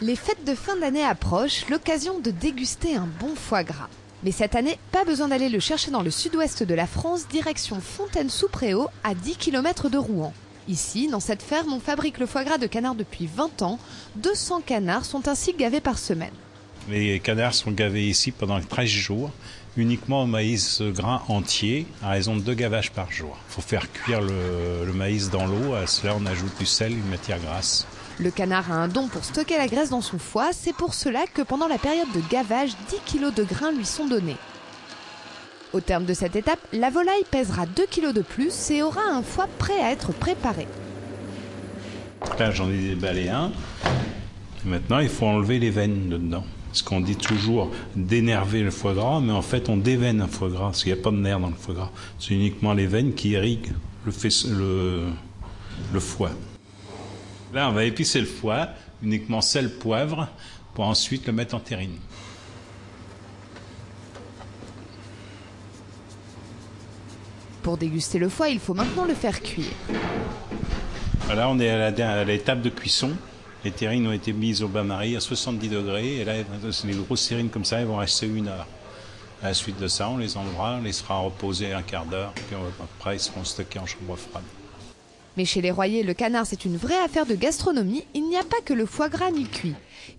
Les fêtes de fin d'année approchent, l'occasion de déguster un bon foie gras. Mais cette année, pas besoin d'aller le chercher dans le sud-ouest de la France, direction Fontaine-sous-Préau, à 10 km de Rouen. Ici, dans cette ferme, on fabrique le foie gras de canard depuis 20 ans. 200 canards sont ainsi gavés par semaine. Les canards sont gavés ici pendant 13 jours, uniquement au maïs gras entier, à raison de deux gavages par jour. Il faut faire cuire le, le maïs dans l'eau, à cela on ajoute du sel, une matière grasse. Le canard a un don pour stocker la graisse dans son foie, c'est pour cela que pendant la période de gavage, 10 kg de grains lui sont donnés. Au terme de cette étape, la volaille pèsera 2 kg de plus et aura un foie prêt à être préparé. Là j'en ai déballé un. Maintenant il faut enlever les veines dedans. Parce qu'on dit toujours d'énerver le foie gras, mais en fait on déveine un foie gras, parce qu'il n'y a pas de nerf dans le foie gras. C'est uniquement les veines qui irriguent le foie. Là, on va épicer le foie, uniquement sel, poivre, pour ensuite le mettre en terrine. Pour déguster le foie, il faut maintenant le faire cuire. Là, on est à l'étape de cuisson. Les terrines ont été mises au bain-marie à 70 degrés. Et là, les grosses terrines comme ça, elles vont rester une heure. À la suite de ça, on les enlèvera, on les sera reposer un quart d'heure. Puis après, ils seront stockés en chambre froide. Mais chez les Royers, le canard, c'est une vraie affaire de gastronomie. Il n'y a pas que le foie gras ni cuit.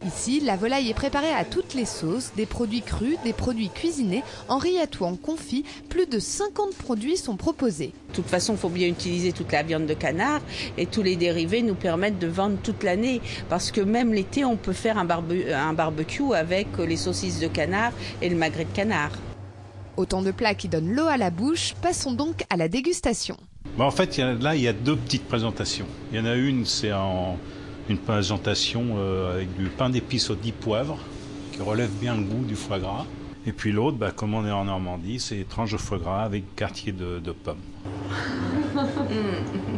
Ici, la volaille est préparée à toutes les sauces, des produits crus, des produits cuisinés, en rillettes ou en confit. Plus de 50 produits sont proposés. De toute façon, il faut bien utiliser toute la viande de canard et tous les dérivés nous permettent de vendre toute l'année. Parce que même l'été, on peut faire un, un barbecue avec les saucisses de canard et le magret de canard. Autant de plats qui donnent l'eau à la bouche. Passons donc à la dégustation. En fait, là, il y a deux petites présentations. Il y en a une, c'est en une présentation euh, avec du pain d'épices au 10 poivres, qui relève bien le goût du foie gras. Et puis l'autre, bah, comme on est en Normandie, c'est tranche de foie gras avec quartier de, de pommes.